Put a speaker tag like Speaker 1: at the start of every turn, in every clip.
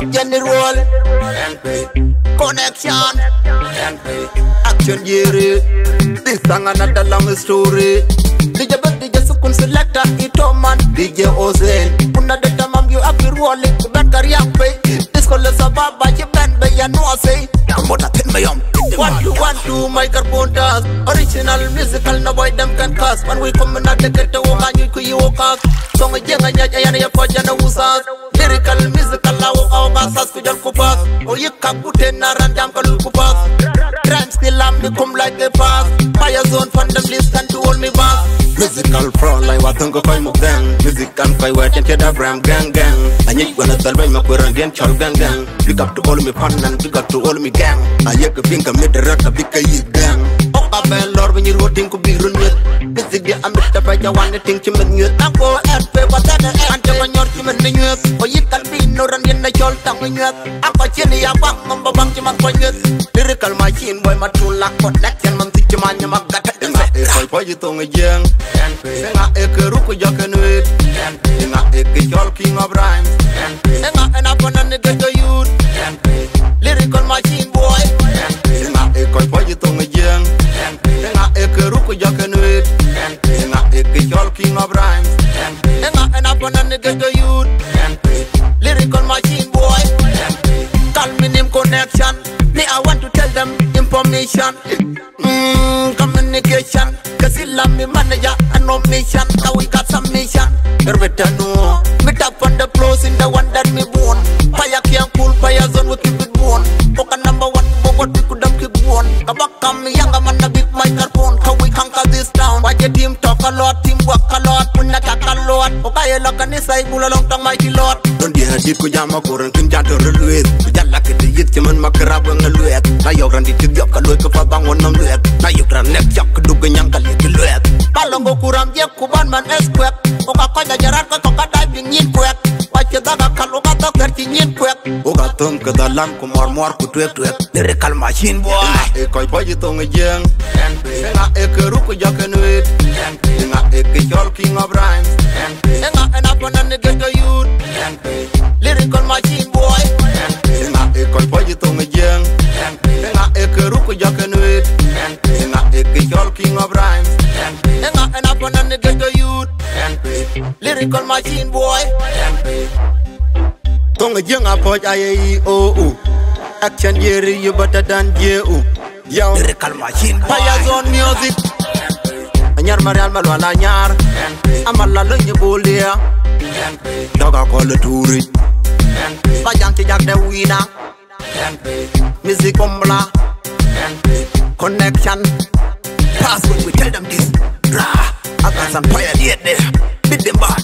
Speaker 1: Top general Connection Action Jerry This song another long story DJ Bek DJ Sukun Selector Ito man DJ Ozen Una de tamam you up your wall Ben kariang pe Disco le sababa Ye ben be ya no say Mona tin me yum One two one two microphone dance Original musical no boy them can cast When we come in at the ghetto Wanga nyu ku yu kak Song jenga nya ya ya ko jana usas As we don't go pass Oh you cock put in a random call go pass Crime still I'm become like a pass Fire zone from the place and to hold me back Musical pro like watungo koi mukdang Music and koi wachin keda bram gang gang Anyik wana salvay makwera gen chol gang gang Big up to all me partner and big up to all me gang Ayeka pinka medaraka bika yit gang fee lor bi ñu rooting ku biiru ñët musique bi am bit dafay jawaane ting ci mën ñët tànkoo rp ba tene ante ba ñor ci mën ni ñët o yittal bi no ran yenn jool tàng ñët ak ko ci ni yaa bang ngom ba bang ci man ko ñët lyrical ma ciin boy ma tuul la ko nekk seen man ci ma ñam ak gàtt dëmbe boy boy ji tonga jeng nga ek ruku jokken wit nga ek jool king of rhymes nga ena bona ni gëjoo rhymes Nga e na pona ne geto youth. Lyrical machine boy. Call me name connection. Me I want to tell them information. Mm, Communication. Cause he love me manager and no mission. Now we got some mission. Better know. Me tap on the pros in the one that me born. Fire can't cool fire zone we keep it born. Fuck number one but what we could keep born. Kabak come younger man a big microphone How we conquer this town? Why your team talk a lot team work a lot Okay look on this side Bula long tong mighty lot Don't dia hadit ko jama ko ran kin janto reluet Jalla ke de yit ci man makrab nga luet Na yow ran di ci yok ka loy ko fa bangon nam luet Na yow ran nek jak dug ñankal ci luet Balongo kuram je ku ban man esquek O ka ko jarat ko ko ka dai bi ñin kwek Wacce daga kal ka tok ter ci ñin kwek O ka tom ke dalam ko mor mor ku twek twek Lyrical machine boy. E koy boy to ngejeng. Nga e ke ruku jaken wit. Nga e ke chol king of Lyrical machine boy. Nga e koy boy to ngejeng Nga e ke ruku jaken wit Nga e ke chol king of rhymes. Nga e na pona ne geto youth. Lyrical machine boy. Tonga jeng apoj aye i o u. Action Jerry you better than J u. Yo. Lyrical machine boy. Fire zone music marial ma lwala nyar. Amala lo nyi bulia doga kole turi ba jang ti jang de wina music umbla connection. Pass when we tell them this. Ra akas and fire the bit them bad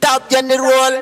Speaker 1: tap yen roll.